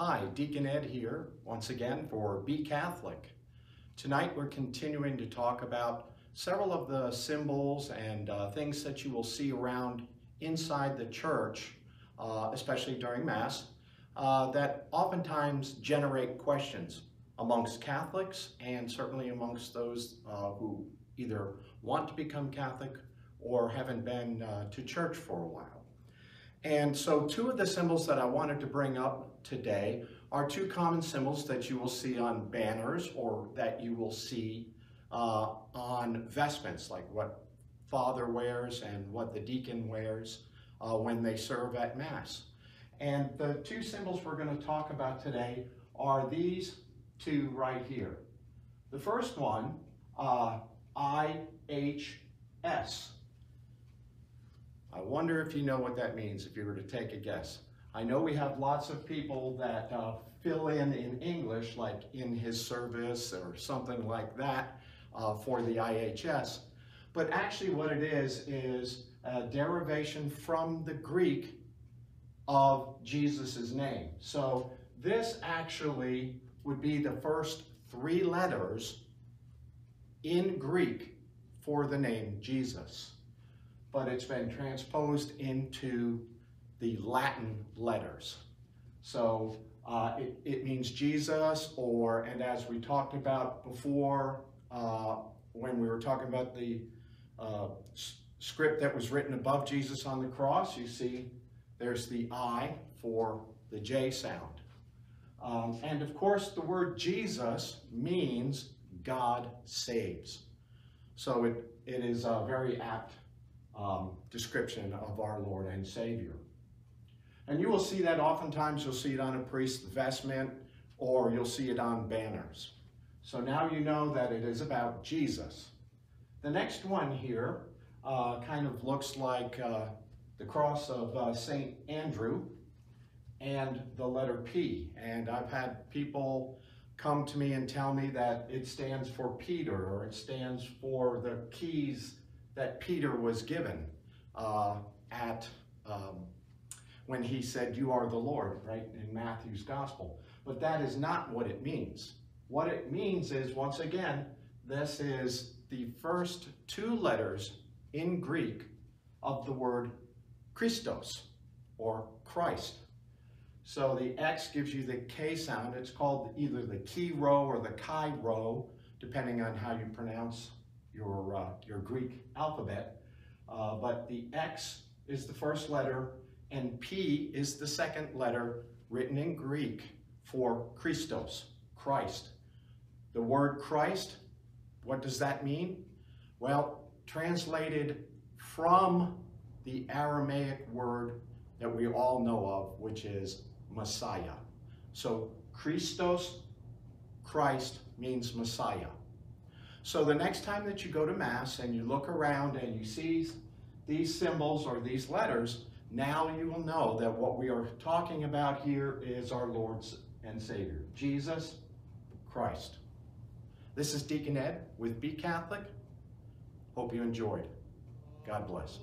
Hi, Deacon Ed here, once again for Be Catholic. Tonight we're continuing to talk about several of the symbols and uh, things that you will see around inside the church, uh, especially during Mass, uh, that oftentimes generate questions amongst Catholics and certainly amongst those uh, who either want to become Catholic or haven't been uh, to church for a while. And so two of the symbols that I wanted to bring up today are two common symbols that you will see on banners or that you will see uh, on vestments, like what father wears and what the deacon wears uh, when they serve at Mass. And the two symbols we're going to talk about today are these two right here. The first one, uh, IHS. I wonder if you know what that means, if you were to take a guess. I know we have lots of people that uh, fill in in English, like in his service or something like that uh, for the IHS. But actually what it is, is a derivation from the Greek of Jesus' name. So this actually would be the first three letters in Greek for the name Jesus but it's been transposed into the Latin letters. So uh, it, it, means Jesus, or, and as we talked about before, uh, when we were talking about the uh, script that was written above Jesus on the cross, you see there's the I for the J sound. Um, and of course, the word Jesus means God saves. So it, it is a very apt um, description of our Lord and Savior. And you will see that oftentimes you'll see it on a priest's vestment or you'll see it on banners. So now you know that it is about Jesus. The next one here uh, kind of looks like uh, the cross of uh, St. Andrew and the letter P. And I've had people come to me and tell me that it stands for Peter or it stands for the keys that Peter was given uh, at um, when he said, you are the Lord, right, in Matthew's gospel. But that is not what it means. What it means is, once again, this is the first two letters in Greek of the word Christos, or Christ. So the X gives you the K sound. It's called either the chi rho or the chi rho, depending on how you pronounce your, uh, your Greek alphabet. Uh, but the X is the first letter and P is the second letter written in Greek for Christos, Christ. The word Christ, what does that mean? Well, translated from the Aramaic word that we all know of, which is Messiah. So Christos, Christ means Messiah. So the next time that you go to Mass and you look around and you see these symbols or these letters, now you will know that what we are talking about here is our Lord and Savior, Jesus Christ. This is Deacon Ed with Be Catholic. Hope you enjoyed. God bless.